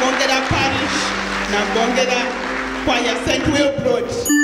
Bongeda Parish na Bongeda Choir St. Wilbrod